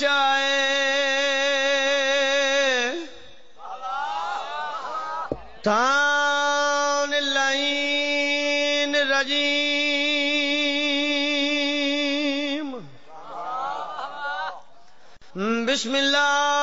چائے تان لائن رجیم۔ بسم اللہ۔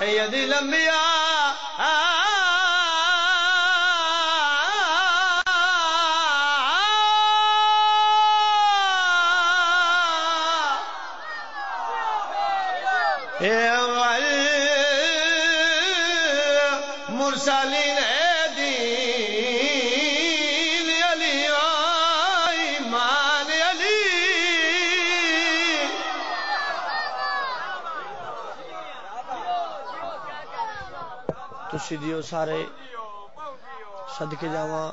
سید لمبیا تسی دیو سارے صدقے جاواں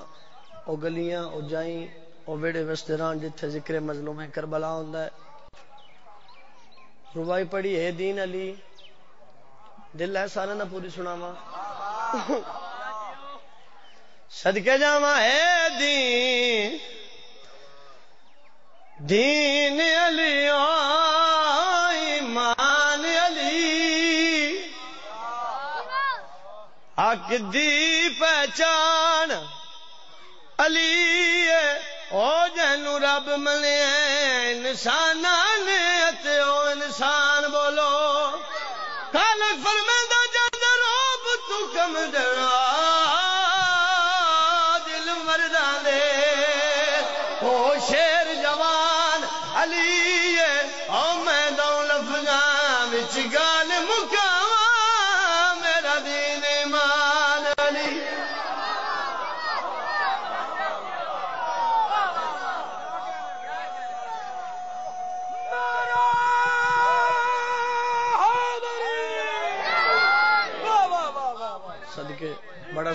او گلیاں او جائیں او بیڑے وستران جتھے ذکر مظلوم کربلا ہوندا ہے روائی پڑھی ہے دین علی دل ہے سارے نہ پوری سناواں صدقے جاواں ہے دین دین علی حق دی پہچان علی ہے۔ او جنو رب ملے انسان نے تے او انسان بولو۔ خالق فرمیندا جند روب تو کم دڑا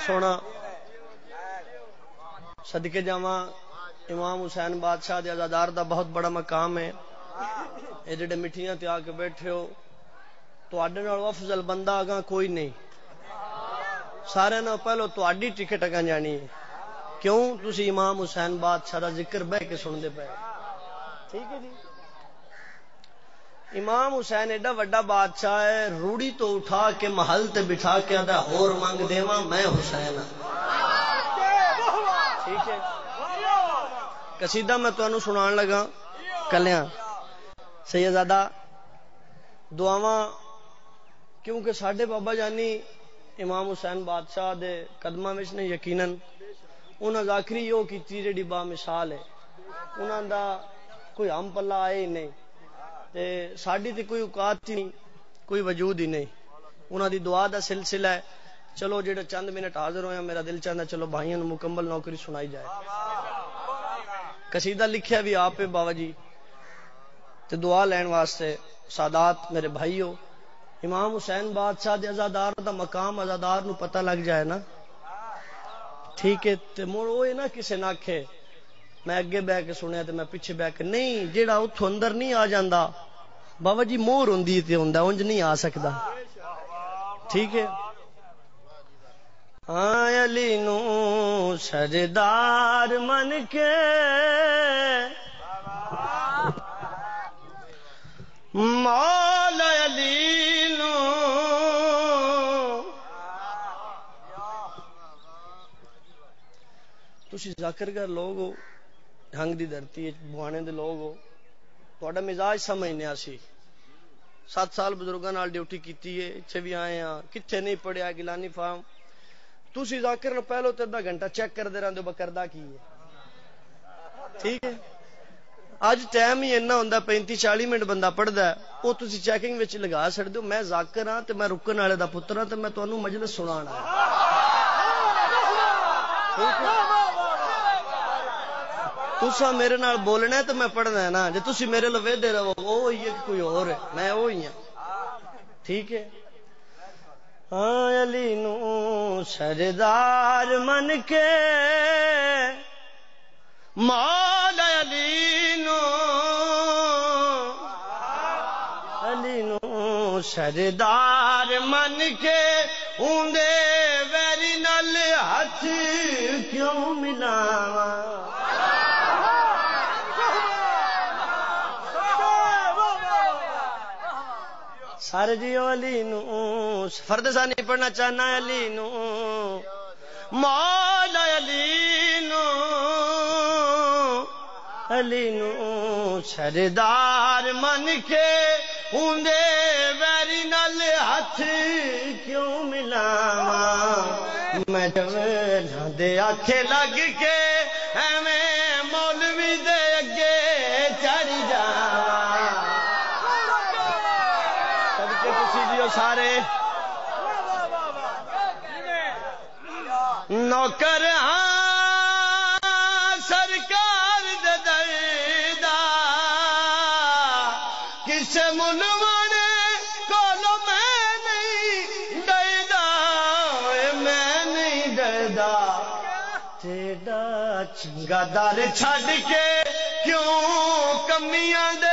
سونا۔ صدقے جاواں امام حسین بادشاہ دے ازادار دا بہت بڑا مقام ہے۔ اے جڑے مٹھیاں تے آ کے بیٹھے ہو۔ تواڈے نال افضل بندہ اگاں کوئی نہیں۔ سارے نال پہلو تواڈی ٹکٹ اگاں جانی ہے۔ کیوں؟ تسی امام حسین بادشاہ دا ذکر بہ کے سن دے پے۔ ٹھیک ہے جی؟ امام حسین ایڈا وڈا بادشاہ ہے، روڑی تو اٹھا کے محل تے بٹھا کے آدھا ہور منگ دیواں، میں حسین ہاں۔ ٹھیک ہے۔ قصیدہ میں تانوں سنان لگا کلیاں سیدزادہ، دعاواں، کیونکہ ساڈے بابا جانی امام حسین بادشاہ دے قدماں وچ نے یقیناً انہاں ذاکری یو کیتی جڑی با مثال ہے۔ انہاں دا کوئی ہم پلہ آئے ہی نہیں۔ تے ساڈی تے کوئی اوقات ہی نہیں، کوئی وجود ہی نہیں۔ انہاں دی دعا دا سلسلہ ہے۔ چلو جڑے چند منٹ حاضر ہویا ہاں، میرا دل چاہتا چلو بھائیاں نو مکمل نوکری سنائی جائے۔ قصیدہ لکھیا بھی آپ ہے بابا جی۔ تے دعا لین واسطے سادات میرے بھائیو، امام حسین بادشاہ دے ازادار دا مقام ازادار نو پتہ لگ جائے نا۔ ٹھیک ہے، تے مڑ اوے نا کسے نہ آکھے میں اگے بہ کے سنیا تے میں پیچھے بہ کے، نہیں، جیڑا اتھوں اندر نہیں آ جاندا، بابا جی مور ہوندی تے ہوندا، اونج نہیں آ سکدا۔ ٹھیک ہے؟ ہاں علی نو سردار من کے۔ مولا علی نو۔ تسی ذکر کر لوگ ہو۔ ہنگ دی دھرتی بوانے دے لوگ ہو تہاڈا مزاج سمجھنے آسی سات سال بزرگاں نال ڈیوٹی کیتی ہے اتھے بھی آئے ہاں کتھے نہیں پڑھیا گلانی فارم تسی ذاکر نو پہلو تے ادھا گھنٹہ چیک کردے رہندے ہو بکردا کی ہے ٹھیک ہے اج ٹائم ہی اتنا ہوندا 35 40 منٹ بندہ پڑھدا ہے وہ تھی چیکنگ لگا سکتے ہو میں ذاکر ہاں تو میں رکن والے کا پتر ہاں تو میں تمہیں مجلس سنا تسا میرے نال بولنا تو میں پڑھنا ہے نا۔ جی تھی میرے لو دے رہو، وہ ہوئی کوئی اور ہے۔ میں وہی ہوں ٹھیک ہے؟ ہاں علی نو سردار من کے مال علی نو۔ علی نو سردار من کے اندے ویری نل ہاتھ کیوں ملاوا سارے جیو علی نو، فرد سا نہیں پڑھنا چاہنا علی نو، مولا علی نو علی نو، سردار من کے اندے ویری نل ہاتھ کیوں ملا میں دے آکھے لگ کے نوکر ہاں سرکار دے دردا۔ کس منوانے کولو میں نہیں ڈردا میں نہیں تیرا چنگا دار چھڈ کے کیوں کمیاں دے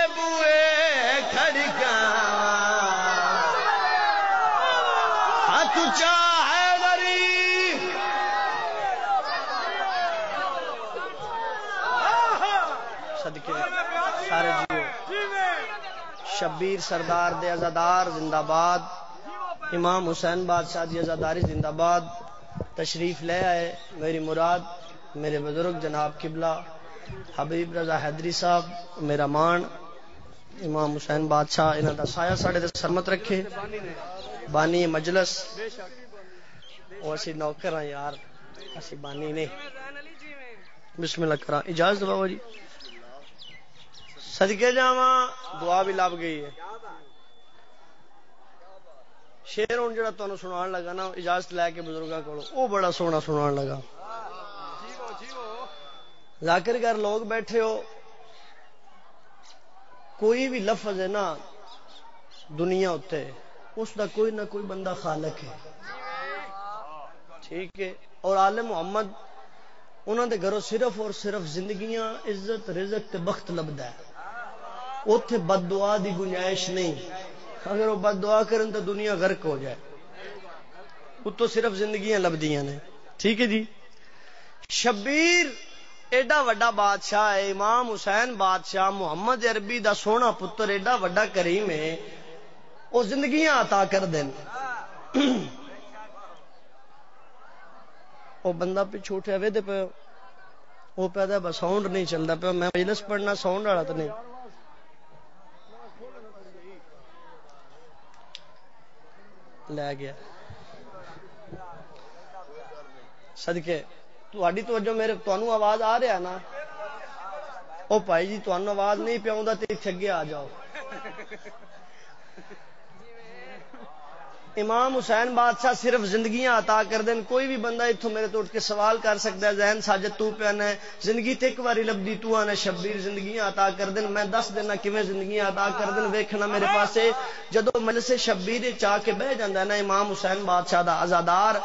شبیر سردار دے ازادار زندہ باد، امام حسین بادشاہ دی ازاداری زندہ باد، تشریف لے آئے میری مراد، میرے بزرگ جناب قبلہ، حبیب رضا حیدری صاحب، میرا مان، امام حسین بادشاہ، انہاں دا سایہ ساڑے دے سرمت رکھے، بانی مجلس۔ اور اسی نوکر ہیں یار، اسی بانی نہیں بسم اللہ کرا، اجازت بابا جی۔ صدقے جاواں، دعا بھی لب گئی ہے۔ شیر ہوں جڑا تمہیں سنان لگا نا، اجازت لے کے بزرگاں کو وہ بڑا سونا سنان لگا۔ ذاکر کر لوگ بیٹھے ہو، کوئی بھی لفظ ہے نا دنیا اتنے اس دا کوئی نہ کوئی بندہ خالق ہے۔ ٹھیک ہے، اور عالم محمد انہوں دے گھروں صرف اور صرف زندگیاں، عزت، رزق تے بخت لبدا ہے۔ اوتھے بد دعا دی گنجائش نہیں۔ اگر وہ بد دعا کرن تو دنیا غرق ہو جائے۔ اتو صرف زندگیاں لبدیاں نے۔ ٹھیک ہے جی؟ شبیر، ایڈا وڈا بادشاہ ہے، امام حسین بادشاہ محمد عربی دا سونا پتر ایڈا وڈا کریم ہے۔ وہ زندگیاں عطا کر دین۔ وہ بندہ پچھو اٹھیا وے دے پہ وہ پیدا بس ساؤنڈ نہیں چلتا پیا میں مجلس پڑھنا ساؤنڈ والا تو نہیں۔ لے گیا۔ صدقے، تہاڈی توجہ میرے تانوں آواز آ رہا نا؟ او بھائی جی تانوں آواز نہیں پیاوندا تے ایتھے اگے آ جاؤ۔ امام حسین بادشاہ صرف زندگیاں عطا کر دین کوئی بھی بندہ اتوں میرے تو اٹھ کے سوال کر سکتا ہے، ذہن ساجت تو پیانا ہے، زندگی تے ایک باری لبدی تو آنا شبیر زندگیاں عطا کر دین میں دس دینا کیویں زندگیاں عطا کر دین ویکھنا میرے پاسے جدو مجلس شبیر چاہ کے بہ جاندا ہے نا امام حسین بادشاہ دا آزادار،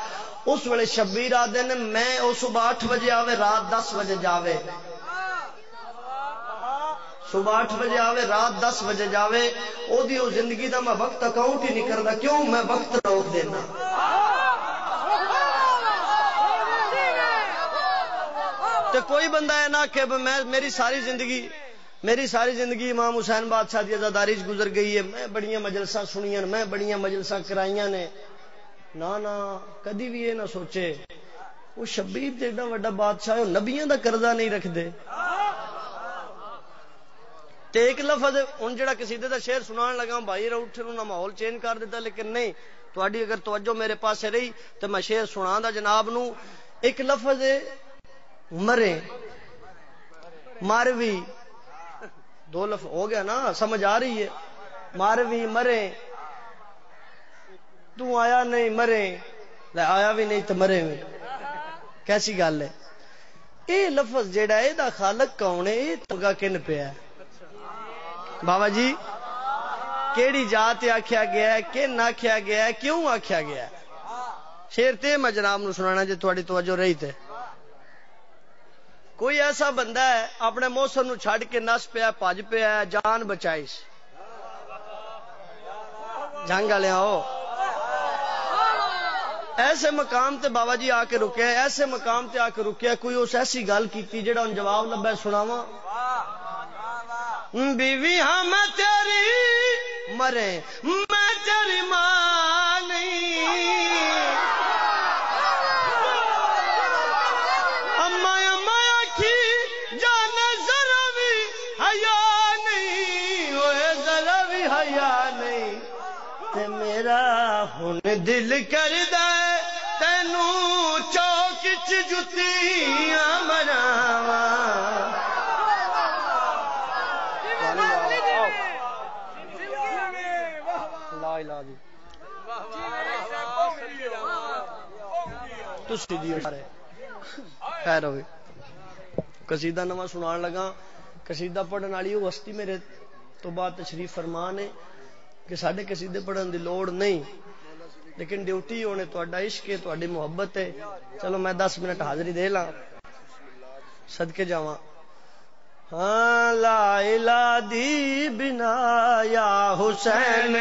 اس ویلے شبیر آ دن میں او صبح اٹھ بجے آوے، رات دس بجے جاوے۔ صبح اٹھ بجے آوے، رات دس بجے جاوے او دی او زندگی دا میں وقت اکاؤنٹ ہی نہیں کردا کیوں میں وقت روک دینا؟ تے کوئی بندہ ہے نا کہ میں میری ساری زندگی میری ساری زندگی امام حسین بادشاہ دی آزاداری گزر گئی ہے۔ میں بڑیاں مجلساں سنیاں میں بڑیاں مجلساں کرائیاں نے۔ نہ نہ کدی بھی یہ نہ سوچے۔ وہ شبیر جیڈا وڈا بادشاہ ہے نبیاں دا قرضہ نہیں رکھ دے تے ایک لفظ ہن جڑا قصیدے دا شعر سنان لگا بھائی رو نہ ماحول چینج کر دیتا لیکن نہیں تہاڈی اگر توجہ میرے پاس رہی تے میں شعر سنا دا جناب نو ایک لفظ ہے مرے مروی دو لفظ ہو گیا نا سمجھ آ رہی ہے مار بھی مرے تو آیا نہیں مرے آیا بھی نہیں تو مرے بھی کیسی گل ہے یہ لفظ جہا یہ خالق کون ہے یہ تگا کن پیا بابا جی کیڑی جات آخیا گیا ہے، کن آخیا گیا ہے، کیوں آخیا گیا ہے؟ شیر تے میں جناب نو سنانا جی تھوڑی توجہ رہی تھے کوئی ایسا بندہ ہے، اپنے موسم نو چھڑ کے نس پیا، پج پیا جان بچائی جنگ والے آؤ ایسے مقام تے بابا جی آ کے رکے، ایسے مقام تے آ کے رکے، کوئی اس ایسی گل کی جڑا ان جواب لبا سناوا بیوی ہاں میں تیری مرے میں تیری ماں خیر ہوئے قصیدہ نواں سنان لگا۔ قصیدہ پڑھن والی وہ ہستی میرے تو بعد تشریف فرمان ہے کہ سارے قصیدے پڑھن دی لوڑ نہیں، لیکن ڈیوٹی ہونے تا عشق ہے تاری محبت ہے۔ چلو میں دس منٹ حاضری دے لا سدکے جاواں۔ ہاں لا الہ دی بنا یا حسین۔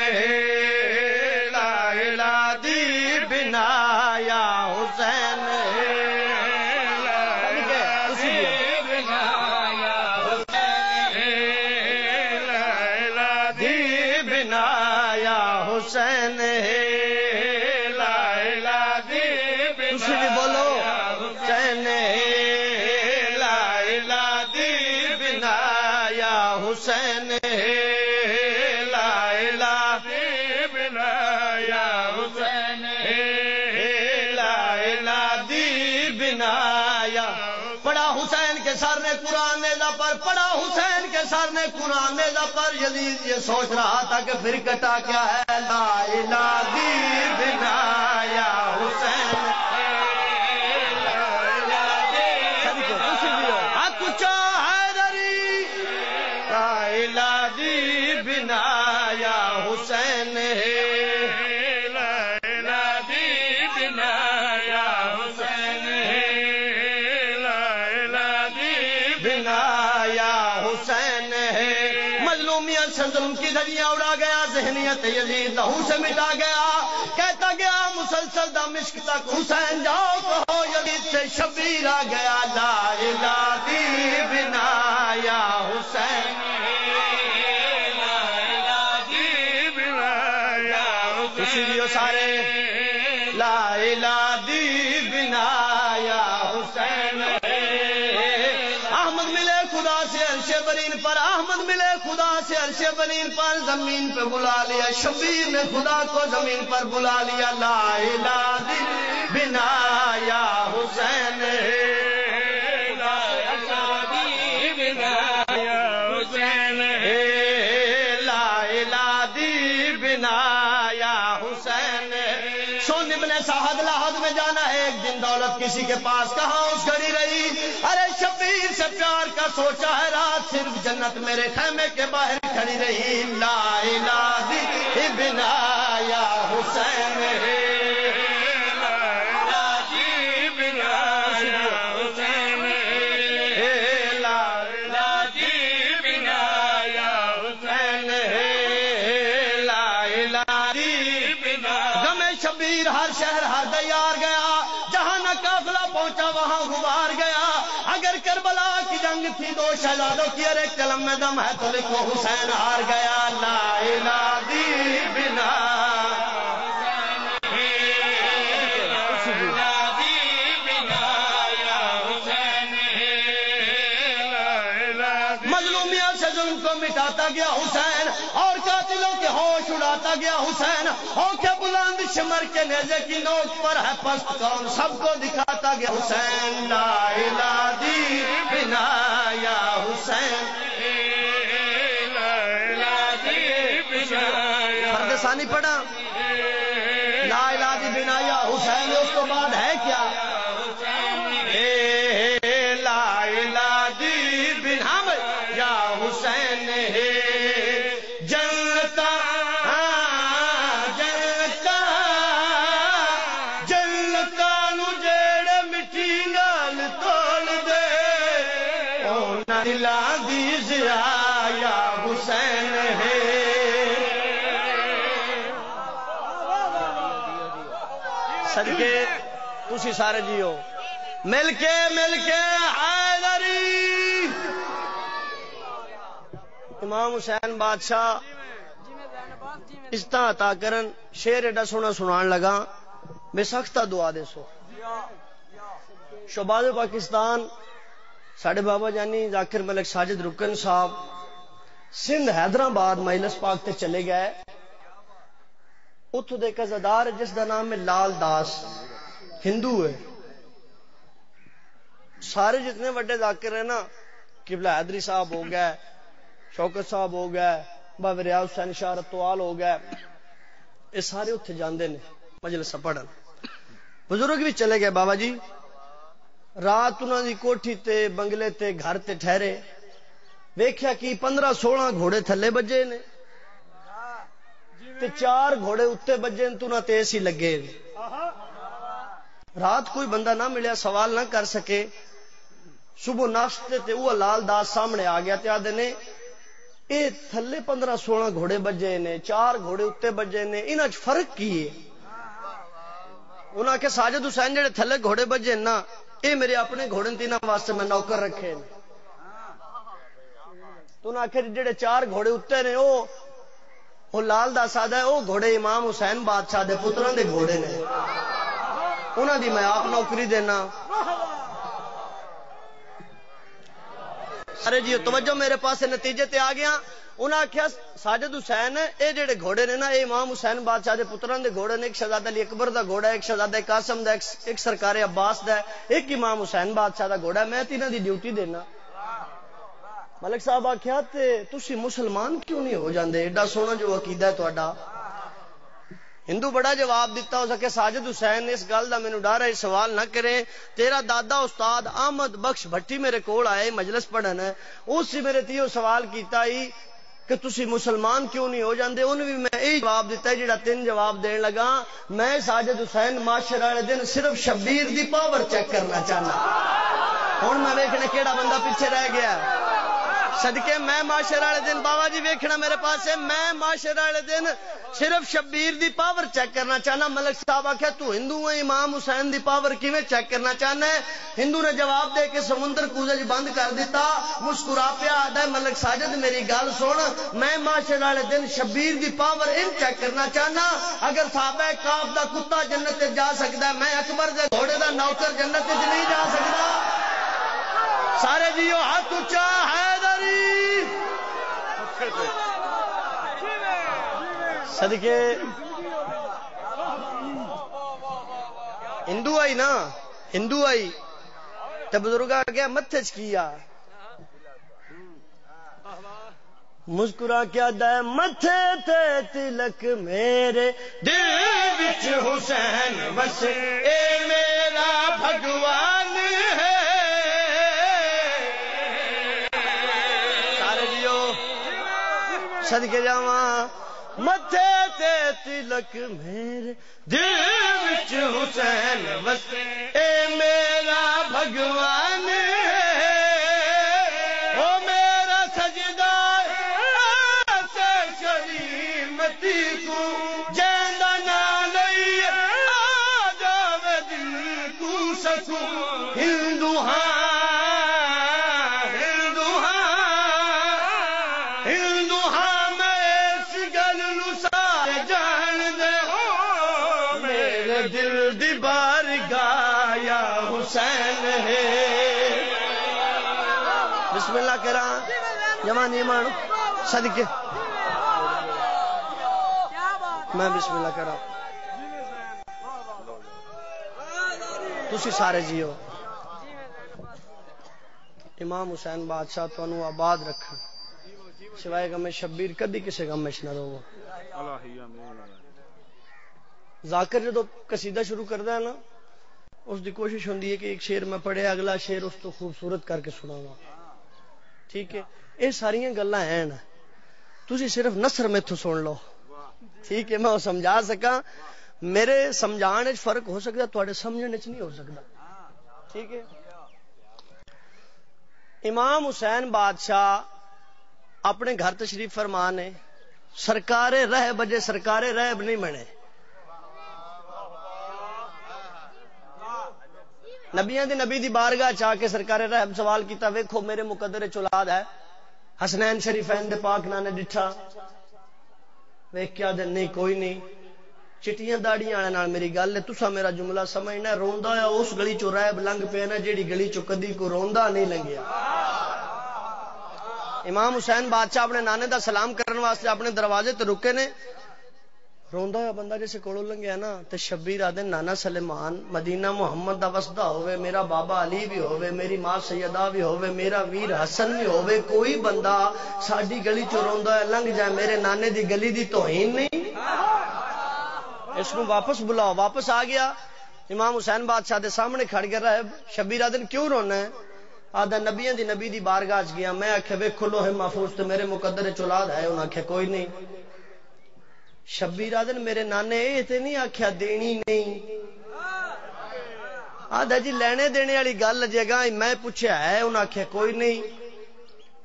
حسین نے قرآن نے پر یزید یہ سوچ رہا تھا کہ پھر کٹا کیا ہے؟ لا الہ دی بنا یا حسین۔ کچا ہے بنا ظلم کی دھڑیاں اڑا گیا ذہنیت یزید لہو سے مٹا گیا۔ کہتا گیا مسلسل دا مشک تک حسین جاؤ کہو یزید سے شبیر آ گیا لا الہ دی بنا یا حسین۔ سارے لا الہ پر ملے خدا سے عرش برین پر زمین پہ بلا لیا، شبیر نے خدا کو زمین پر بلا لیا، لا الہ دی بنا یا حسین۔ کسی کے پاس کہاں اس گھڑی رہی؟ ارے شبیر سے پیار کا سوچا ہے رات صرف جنت میرے خیمے کے باہر کھڑی رہی۔ لا الہ دی بنا یا حسین کربلا کی جنگ تھی، دو شہزادوں کی ارے قلم میں دم ہے، تو لکھو حسین ہار گیا، لا الہ دی بنا مظلومیت سے ظلم کو مٹاتا گیا، حسین گیا حسین۔ ہو کے بلند شمر کے نیزے کی نوک پر ہے پست کون۔ سب کو دکھاتا گیا حسین۔ لا الہ دی بنا یا حسین فرد ثانی پڑھا۔ لا الہ دی بنا یا حسین۔ اس تو بعد ہے کیا؟ سارے جیو۔ مل کے مل کے حیدری۔ امام حسین بادشاہ اس عطا کرن شیر ایڈا سونا سنان لگا، میں سختہ دعا دے سو۔ شہباز پاکستان ساڈے بابا جانی، ذاکر ملک ساجد رکن صاحب، سندھ حیدرآباد مجلس پاک تے چلے گئے۔ اتو دے کزدار جس دا نام ہے لال داس۔ ہندو ہے سارے جتنے وڈے ذاکر ہیں نا، قبلہ حیدری صاحب ہو گئے، شوکت صاحب ہو گئے، بابا ریاض حسین شاہ رتوال ہو گئے، یہ سارے اتنے جاندے نے مجلس پڑھن۔ بزرگ بھی چلے گئے بابا جی۔ رات انہوں دی کوٹھی تے، بنگلے تے، گھر تے ٹھہرے۔ ویکھیا کہ پندرہ سولہ گھوڑے تھلے بجے نے۔ تے چار گھوڑے اتنے بجے تو نہ تیس ہی لگے رات کوئی بندہ نہ ملیا سوال نہ کر سکے۔ صبح ناشتے تے وہ لال داس سامنے آ گیا تے آدھے نے، اے تھلے پندرہ سولہ گھوڑے بجے نے، چار گھوڑے اتنے بجے نے، انہاں چ فرق کی ہے؟ انہاں کے ساجد حسین جڑے تھلے گھوڑے بجے نا، اے میرے اپنے گھوڑے تینوں واسطے میں نوکر رکھے نے۔ تو انہاں آخر جڑے چار گھوڑے اتنے نے وہ وہ لال دا سادہ ہے وہ گھوڑے امام حسین بادشاہ دے پتروں دے گھوڑے نے۔ انہاں دی میں آپ نوکری دینا۔ ارے جی توجہ میرے پاس نتیجے تے آ گیا۔ انہاں آخیا ساجد حسین، اے جڑے گھوڑے نے نا، اے امام حسین بادشاہ دے پتروں دے گھوڑے نے، ایک شہزادہ علی اکبر دا گھوڑا ایک شہزادہ قاسم دا، ایک سرکار عباس دا ایک امام حسین بادشاہ دا گھوڑا ہے۔ میں تینوں دی ڈیوٹی دینا۔ ملک صاحب آخیا تھی مسلمان کیوں نہیں ہو جاندے؟ ایڈا سونا جو عقیدہ ہے تہاڈا۔ ہندو بڑا جواب دیتا ہو سکے ساجد حسین اس گل کا مینو ڈر ہے سوال نہ کریں۔ تیرا دادا استاد احمد بخش بھٹی میرے کول آئے مجلس پڑھن۔ اس سے میرے تیو سوال کیتا ہی کہ تسی مسلمان کیوں نہیں ہو جاندے؟ انہوں بھی میں یہی جواب دیتا ہے جڑا تین جواب دین لگا۔ میں ساجد حسین معاشر والے دن صرف شبیر دی پاور چیک کرنا چاہنا۔ ہوں میں ویکھنے کیڑا بندہ پیچھے رہ گیا۔ ہے صدقے، میں معاشر والے دن، بابا جی ویکھنا میرے پاس ہے، میں معاشر والے دن صرف شبیر دی پاور چیک کرنا چاہنا، ملک صاحب آخیا تو ہندو ہے امام حسین دی پاور کیویں چیک کرنا چاہنا ہے؟ ہندو نے جواب دے کے سمندر کوزج بند کر دیتا مسکرا پیا، آدھا ملک ساجد میری گل سن، میں معاشر والے دن شبیر دی پاور ان چیک کرنا چاہنا، اگر صحابہ کاف دا کتا جنت جا سکتا ہے، میں اکبر دے گھوڑے دا نوکر جنت نہیں جا سکتا سارے جیو، ہاتھ اچا ہے صدقے۔ ہندو آئی نا، ہندو آئی۔ تو بزرگ آ گیا متھے کیا۔ مسکرا کیا دے متھے تے تلک میرے۔ دل وچ حسین بس اے میرا بھگوان ہے۔ صدقے جاواں متھے تے تلک میرے دل وچ حسین بس اے میرا بھگوان او میرا سجدہ ایسے شریمتی کو جیندا نہ لئی آ جاوے دل کو سکون جمانی مان صدقے۔ میں بسم اللہ کرا تسی سارے جیو۔ امام حسین بادشاہ تو آباد رکھ سوائے گا میں شبیر، کدی کسی گم میں نہ رہو۔ ذاکر جدو قصیدہ شروع کرتا ہے نا، اس دی کوشش ہوندی ہے کہ ایک شیر میں پڑھے، اگلا شیر اس تو خوبصورت کر کے سناوا ٹھیک ہے؟ یہ ساری گلا ہیں تھی صرف نثر میتھو سن لو۔ ٹھیک ہے، میں سمجھا سکا میرے سمجھان فرق ہو سکتا تے سمجھنے نہیں ہو سکتا ٹھیک ہے؟ امام حسین بادشاہ اپنے گھر تشریف فرمان ہے سرکارے رہ بجے سرکارے رہ نہیں بنے۔ نبیاں دی نبی دی بارگاہ چاہ کے سرکار رحم سوال کیتا، ویکھو میرے مقدر چولاد ہے۔ حسنین شریفین دے پاک نانے ڈٹھا۔ ویکھ کیا دن نہیں، کوئی نہیں۔ چٹیاں داڑیاں والے نال میری گل ہے تسا میرا جملہ سمجھنا روندا ہے، اس گلی چو ریب لنگ پیا نا، جیڑی گلی چو کدی کو روندا نہیں لنگیا امام حسین بادشاہ اپنے نانے دا سلام کرن واسطے اپنے دروازے تے رکے نے۔ روندا ہوا بندہ جیسے کولو لنگیا نا تے شبیر آدھے نانا سلیمان مدینہ محمد دا وسدا ہوئے میرا بابا علی بھی ہوئے میری ماں سیدہ بھی ہوئے میرا ویر حسن بھی ہوئے کوئی بندہ ساڈی گلی چ روندا ہے لنگ جائے میرے نانے دی گلی دی توہین نہیں اس کو واپس بلاؤ واپس آ گیا امام حسین بادشاہ دے سامنے کھڑ گیا رہے شبیر آدن کیوں رونا ہے آدھا نبیاں دی نبی دی بارگاہ گیا میں آخیا ویکھو لوہے محفوظ تے میرے مقدر چولاد ہے انہاں آخیا کوئی نہیں شبیر آدن میرے نانے اے تے نہیں آخیا دینی نہیں آدھا جی لینے دینے والی گل جے گا میں پوچھا ہے انہاں آخیا کوئی نہیں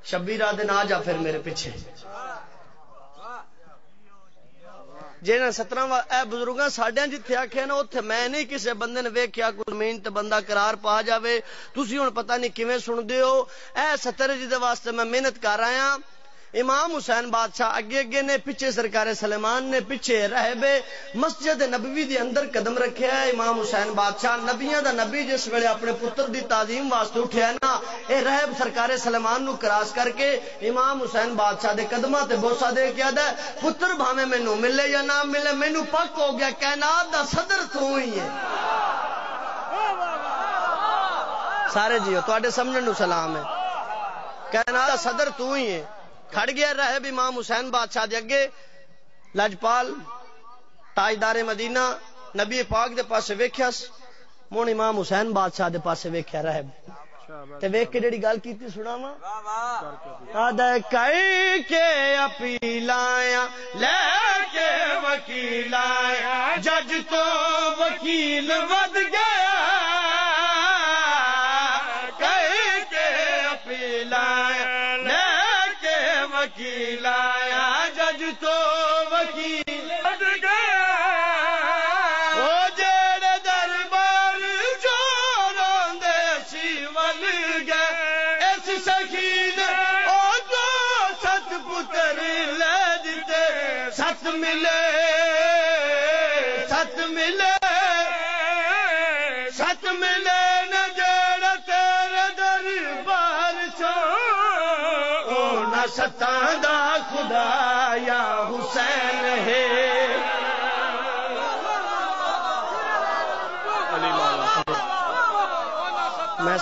شبیر آدن آ جا پھر میرے پیچھے جہاں سترہ اے بزرگاں ساڈیا جتھے آخیا نا اتنے میں نہیں کسی بندے نے ویکیا کوئی زمین تے بندہ قرار پا جاوے تھی ہوں پتہ نہیں کیویں سنتے ہو اے ستر جی واسطے میں محنت کر رہا ہوں امام حسین بادشاہ اگے اگے نے پیچھے سرکار سلیمان نے پیچھے رہ بے مسجد نبوی دے اندر قدم رکھے ہے امام حسین بادشاہ نبیاں دا نبی جس ویلے اپنے پتر دی تعظیم واسطے اٹھیا نا، اے رہب سرکار سلیمان نو کراس کر کے امام حسین بادشاہ دے قدماں تے بوسا دے کے آدا پتر بھاویں مینوں ملے یا نہ ملے، مینوں پک ہو گیا، کائنات دا صدر تو ہی ہے۔ سارے جیو، تواڈے سمجھن نو سلام ہے۔ کائنات دا صدر تو ہی ہے۔ کھڑ گیا رہے بھی امام حسین بادشاہ دے اگے۔ لجپال، تاجدار مدینہ، نبی پاک دے پاسے ویکھیا مون امام حسین بادشاہ دے پاسے ویکھیا رہے۔ تے ویکھ کے جڑی گل کیتی سناواں۔ آدھے کئی کے اپیلایا لے کے وکیل آیا۔ جج تو وکیل ود گیا۔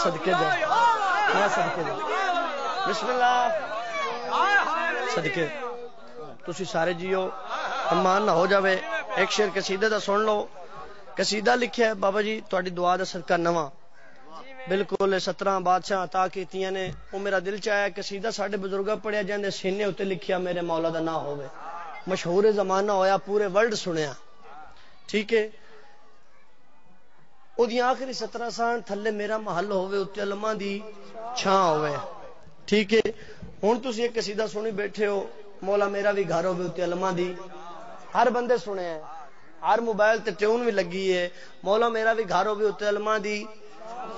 صدقے جا میں صدقے جا بسم اللہ۔ صدقے۔ تسی سارے جیو۔ امان نہ ہو جاوے۔ ایک شیر قصیدے دا سن لو۔ قصیدہ لکھیا ہے بابا جی تہاڈی دعا دا صدقہ نواں۔ بالکل سترہ بادشاہ عطا کیتیاں نے۔ وہ میرا دل چاہیا قصیدہ ساڈے بزرگاں پڑھیا جاندے سینے اوتے لکھیا میرے مولا دا نہ ہوے مشہور زمانہ ہویا پورے ورلڈ سنیا۔ ٹھیک ہے؟ وہ آخری سترہ سان تھلے میرا محل ہوئے اتنے علماء دی چھاں ہوئے ٹھیک ہے ہوں تھی ایک قصیدہ سنی بیٹھے ہو مولا میرا بھی گھر ہوئے اتنے علماء دی ہر بندے سنے ہیں ہر موبائل تے ٹیون بھی لگی ہے مولا میرا بھی گھر ہوئے اتنے علماء دی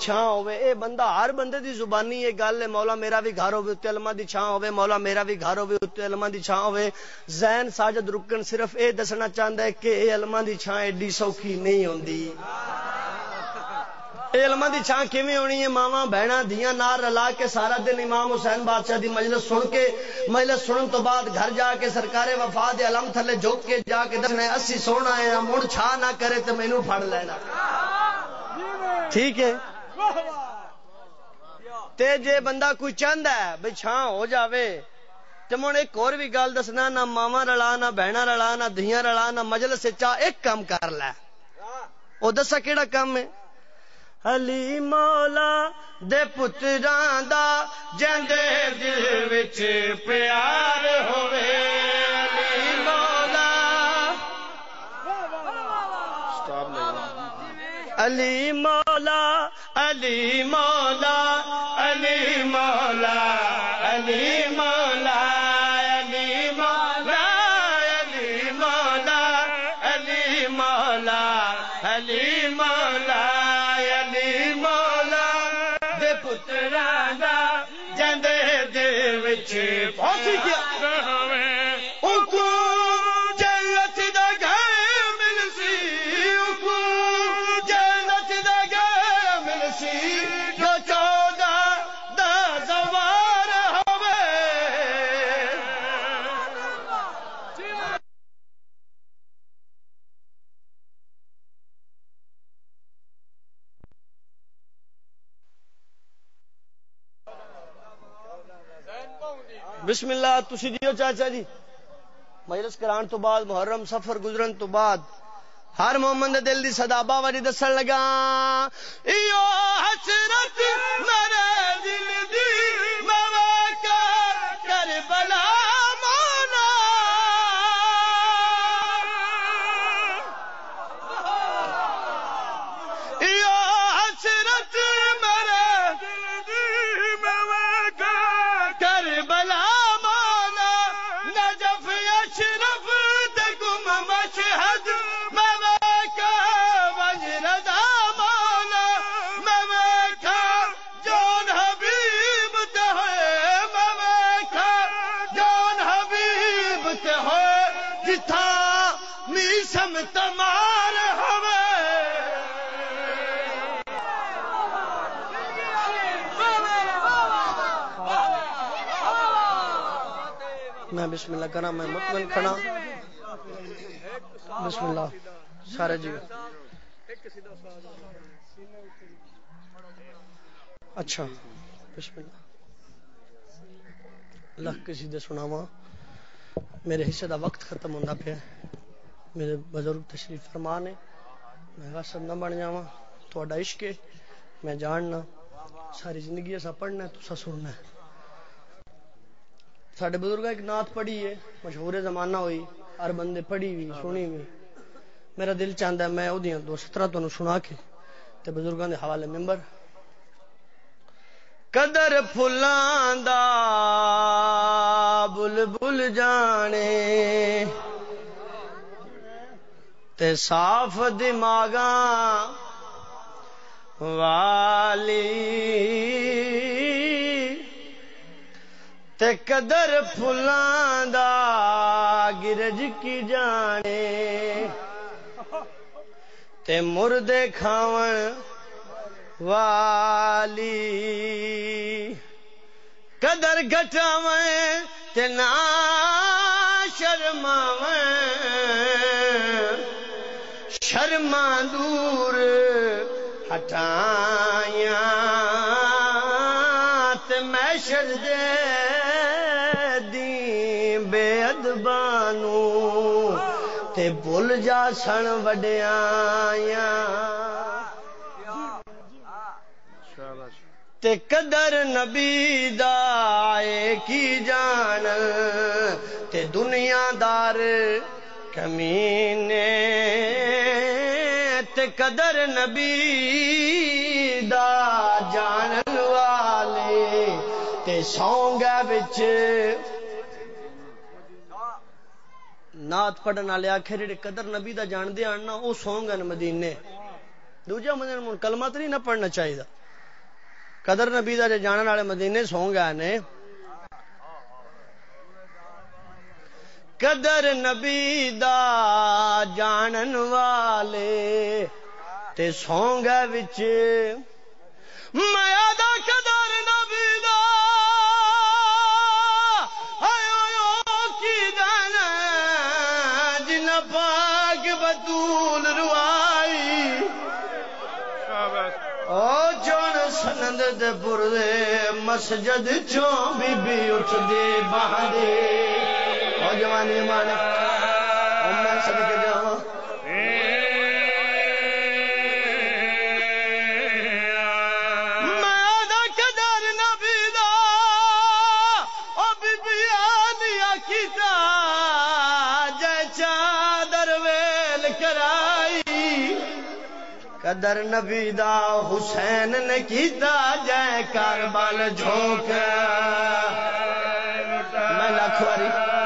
چھاں ہوئے اے بندہ ہر بندے دی زبانی یہ گل ہے مولا میرا بھی گھر ہوئے اتنے علماء دی چھاں ہوئے مولا میرا بھی گھر ہوئے اتنے علماء دی چھاں ہوئے زین ساجد رکن صرف اے دسنا چاہتا ہے کہ اے علماء دی چھاں ایڈی سوکھی نہیں ہوندی علما دی چھان کیویں ہونی ہے؟ ماواں بہنا دیا نار رلا کے سارا دن امام حسین بادشاہ دی مجلس سن کے، مجلس سنن تو بعد گھر جا کے سرکار وفا دے علم تھلے جھوک کے جا کے دسنا اسی سونا ہے ہاں، مڑ چھا نہ کرے تے مینوں پھڑ لینا۔ ٹھیک ہے؟ تے جے بندہ کوئی چند ہے، بھئی چھاں ہو جاوے۔ تے ہن ایک اور بھی گل دسنا، نہ ماوا رلا، نہ بہنا رلا، نہ دیا رلا، نہ مجلس چا ایک کام کر لے۔ او دسا کیڑا کم ہے؟ علی مولا دے پتراں دا جندے دل وچ پیار ہوئے علی مولا۔ علی مولا علی مولا علی مولا۔ بسم اللہ، تسی دیو چاچا جی۔ مجلس کران تو بعد، محرم سفر گزرن تو بعد، ہر محمد دل دی صدا باوری دسن لگا، ایو حسرت میں میسم تمار میں بسم اللہ کرا میں مطمئن کھڑا۔ بسم اللہ۔ سارے جی۔ اچھا۔ بسم اللہ۔ اللہ کسی دے سناواں۔ میرے حصے دا وقت ختم ہوندا پیا۔ میرے بزرگ تشریف فرما نے میں غصب نہ بن جاواں، تہاڈا عشق ہے، میں جاننا، ساری زندگی اسا پڑھنا ہے تسا سننا ہے۔ سڈے بزرگ ایک نعت پڑھی ہے، مشہور زمانہ ہوئی، ہر بندے پڑھی ہوئی، سنی ہوئی۔ میرا دل چاہتا ہے، میں وہ دو سترہ تمہیں سنا کے تے بزرگوں دے حوالے ممبر۔ قدر فلان دا بل بل جانے تے صاف دماغاں والی تے قدر فلاں دا گرج کی جانے تے مردے کھاون والی قدر گھٹاویں تے نا شرماویں شرما دور ہٹائیاں تے میں شر دے دی بے ادبانو تے بھول جا سن وڈیاں۔ تے قدر نبی دا کی جان تے دنیا دار کمینے تے قدر نبی دا جانن والے تے سونگا وچ نات پڑھن والے آخر جڑے قدر نبی دا جاندے آن نا وہ سونگن مدینے۔ دوجا مدین من کلمہ تو نہیں نہ پڑھنا چاہیے قدر نبی دا جانن والے مدینے سونگ گئے قدر نبی دا جانن والے تے سونگ وچ مایا دا قدر نبی دا۔ ہائے او کی دانا جن پاک بطول روائی۔ او جون سنند دے بردے مسجد چوں بی بی اٹھ دے بہانے او جوانی مانے او میں صدقے قدر نبی دا کرائی۔ نبی دا، حسین نے کیتا، جے کربل جھونک میں لاکھ واری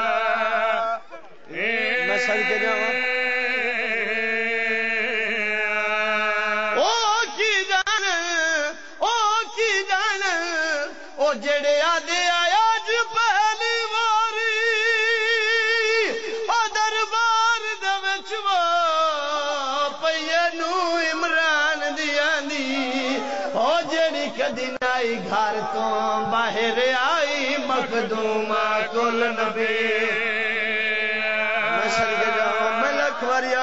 میں سر کے جاؤں، میں لکھ واری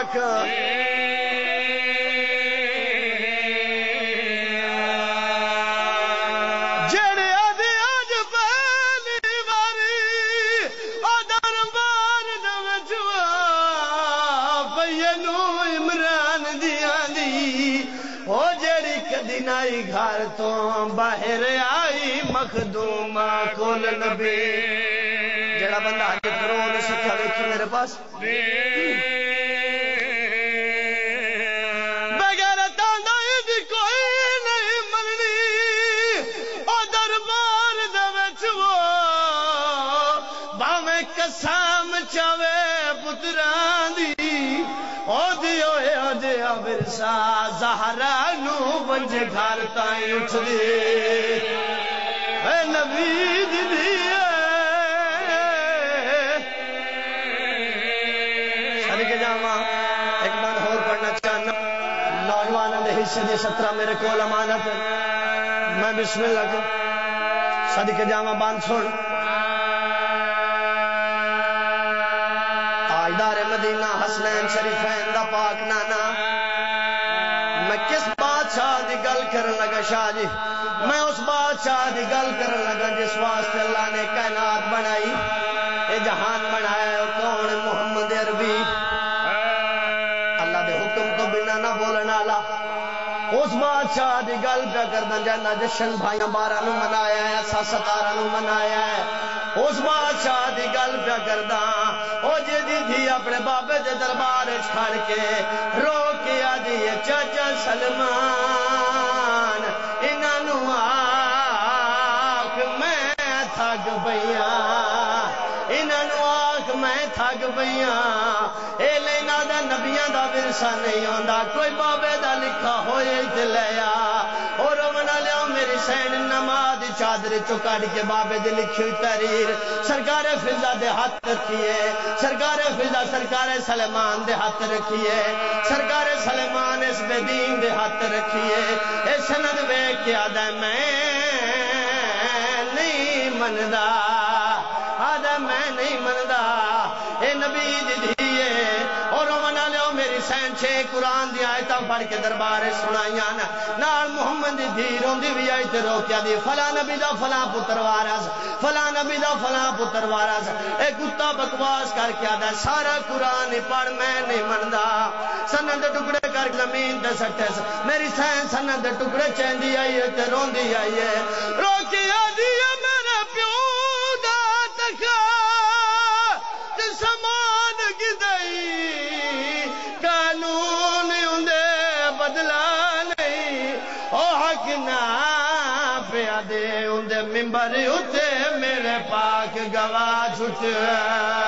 بار نو دیا دی۔ جڑی کدی گھر تو باہر آئی مخدومہ کول نبی جڑا بندہ حج کرو نے سکھا ویکھی میرے پاس۔ بغیر تاندا دی کوئی نہیں مننی، او دربار دے وچ وہ باویں قسم چاوے پتراں دی۔ او اجے ورسا زہرا نو ونج گھر تائیں اٹھ اے نبی دی نوجوانوں کے سترہ میرے کول امانت ہے۔ میں بسم اللہ کے صدقے جاواں باندھ سن۔ تاجدار مدینہ حسنین شریفین دا پاک نانا۔ میں کس بادشاہ دی گل کرن لگا شاہ جی؟ میں اس بادشاہ دی گل کرن لگا جس واسطے اللہ نے کائنات بنائی، اے جہان بنایا گل کرنا جانا جشن بھائیاں بارہ نو منایا ہے اسا ستارہ نو منایا ہے۔ اس بادشاہ دی گل پہ کردا۔ او جی دی تھی اپنے بابے دے دربار وچ کھڑ کے رو کے آدھی چاچا سلمان، انہاں نو آکھ میں تھک پئیاں۔ انہاں نو آکھ میں تھک پئیاں۔ اے لینا دا نبیاں دا ورثہ نہیں ہوندا۔ کوئی بابے دا لکھا ہوئے تے لیا اور چادر چو کٹ کے بابے دے لکھی ہوئی تحریر۔ سرکار فضا دے ہاتھ رکھیے۔ سرکار فضا سرکار سلیمان دے ہاتھ رکھیے۔ سرکار سلیمان اس بے دین دے ہاتھ رکھیے۔ اے سند وے کے آدھا میں نہیں مندا، آدھا میں نہیں مندا۔ اے نبی دی میری چھے قرآن دی آیتاں پڑھ کے دربار سنائیاں نا نال محمد دی دھی روندی بھی آئی تے روکیا دی۔ فلاں نبی دا فلاں پتر وارث، فلاں نبی دا فلاں پتر وارث۔ اے کتا بکواس کر کے آدا سارا قرآن پڑھ میں نہیں مندا سنن دے ٹکڑے کر زمین تے سٹے میری سین سنن دے ٹکڑے چیندی آئی ہے تے روندی آئی ہے۔ روکیا دے اندے